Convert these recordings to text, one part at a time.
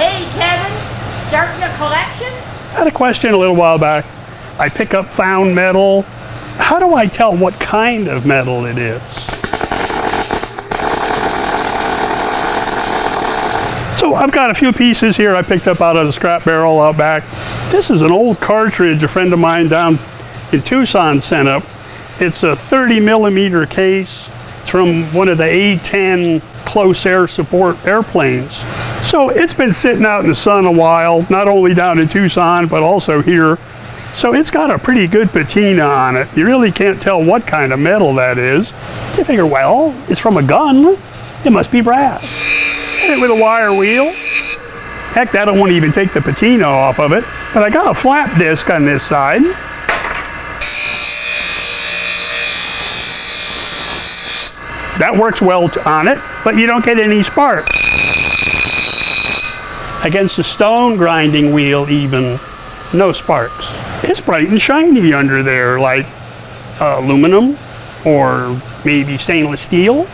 Hey, Kevin, starting a collection? I had a question a little while back. I pick up found metal. How do I tell what kind of metal it is? So I've got a few pieces here I picked up out of the scrap barrel out back. This is an old cartridge a friend of mine down in Tucson sent up. It's a 30 millimeter case. It's from one of the A-10 close air support airplanes. So it's been sitting out in the sun a while, not only down in Tucson, but also here. So it's got a pretty good patina on it. You really can't tell what kind of metal that is. You figure, well, it's from a gun. It must be brass. Hit it with a wire wheel. Heck, that won't want to even take the patina off of it. But I got a flap disc on this side. That works well on it, but you don't get any spark. Against a stone grinding wheel even, no sparks. It's bright and shiny under there, like uh, aluminum or maybe stainless steel.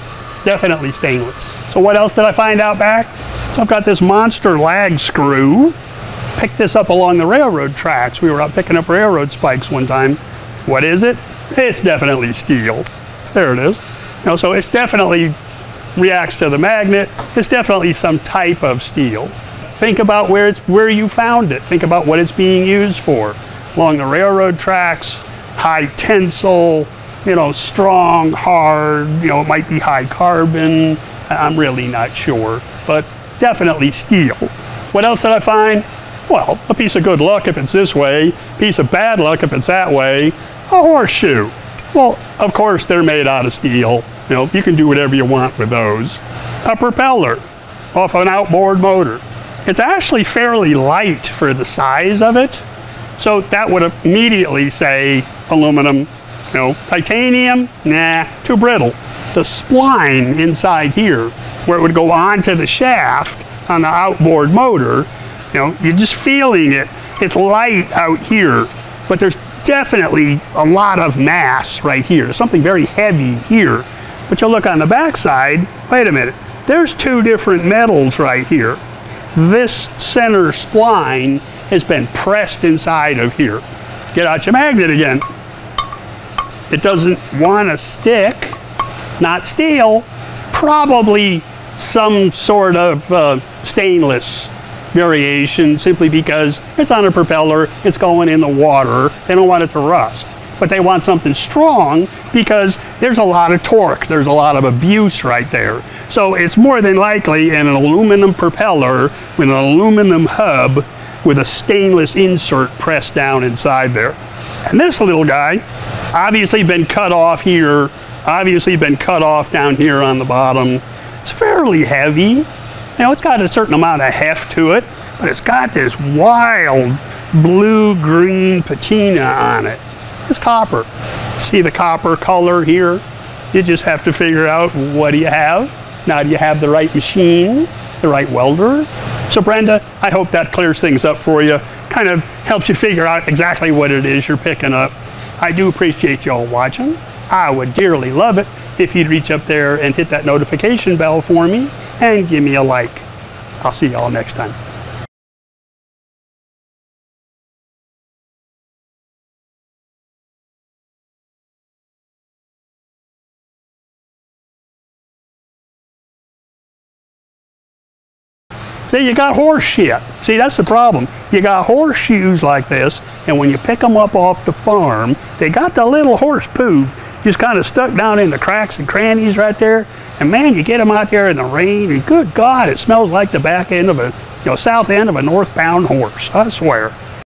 Definitely stainless. So what else did I find out back? So I've got this monster lag screw. Picked this up along the railroad tracks. We were out picking up railroad spikes one time. What is it? It's definitely steel. There it is. So it's definitely reacts to the magnet. It's definitely some type of steel. Think about where it's where you found it. Think about what it's being used for. Along the railroad tracks, high tensile, you know, strong, hard, you know, it might be high carbon. I'm really not sure, but definitely steel. What else did I find? Well, a piece of good luck if it's this way, piece of bad luck if it's that way, a horseshoe. Well, of course they're made out of steel. You know, you can do whatever you want with those. A propeller off an outboard motor. It's actually fairly light for the size of it. So that would immediately say aluminum, you know, titanium, nah, too brittle. The spline inside here, where it would go onto the shaft on the outboard motor, you know, you're just feeling it. It's light out here, but there's definitely a lot of mass right here. There's something very heavy here. But you'll look on the backside, wait a minute, there's two different metals right here. This center spline has been pressed inside of here. Get out your magnet again. It doesn't want to stick, not steel, probably some sort of uh, stainless variation simply because it's on a propeller, it's going in the water, they don't want it to rust. But they want something strong because there's a lot of torque, there's a lot of abuse right there. So it's more than likely an aluminum propeller with an aluminum hub with a stainless insert pressed down inside there. And this little guy, obviously been cut off here, obviously been cut off down here on the bottom. It's fairly heavy, now it's got a certain amount of heft to it, but it's got this wild blue-green patina on it. It's copper. See the copper color here? You just have to figure out what do you have. Now do you have the right machine, the right welder? So Brenda, I hope that clears things up for you. Kind of helps you figure out exactly what it is you're picking up. I do appreciate y'all watching. I would dearly love it if you'd reach up there and hit that notification bell for me and give me a like. I'll see y'all next time. See, you got horse shit. See, that's the problem. You got horseshoes like this, and when you pick them up off the farm, they got the little horse poo just kind of stuck down in the cracks and crannies right there. And man, you get them out there in the rain, and good God, it smells like the back end of a, you know, south end of a northbound horse. I swear.